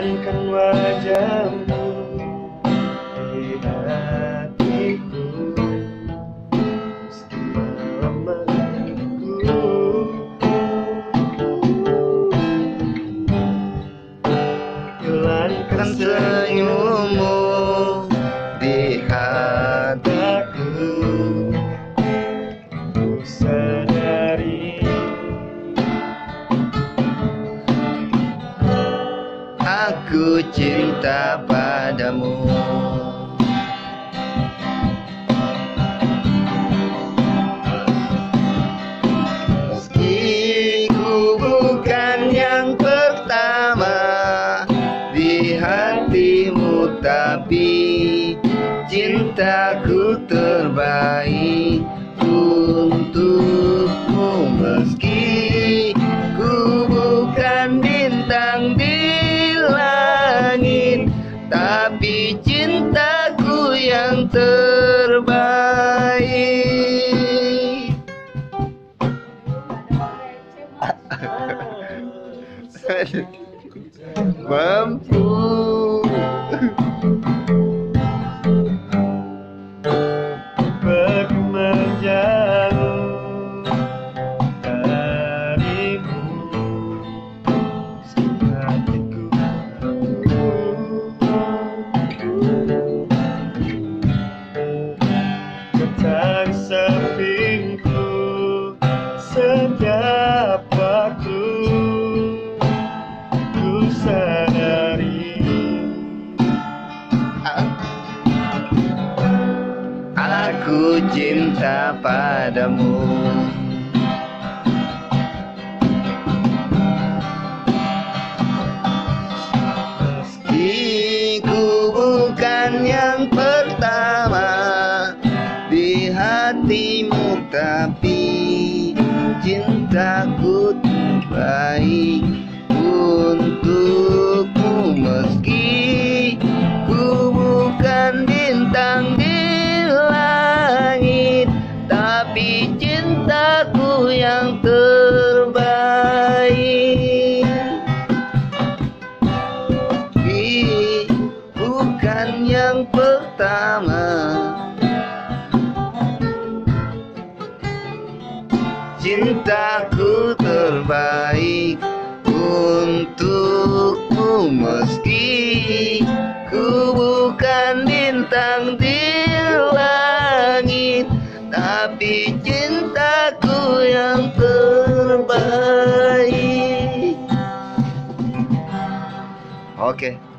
hilangkan wajahmu di hatiku. Meski menunggu hilangkan Cinta padamu. Meski ku bukan yang pertama di hatimu Tapi cintaku terbaik Mampu Cinta padamu. Meski ku bukan yang pertama di hatimu Tapi cintaku terbaik pertama. Cintaku terbaik untukmu meski ku bukan bintang di langit tapi cintaku yang terbaik. Oke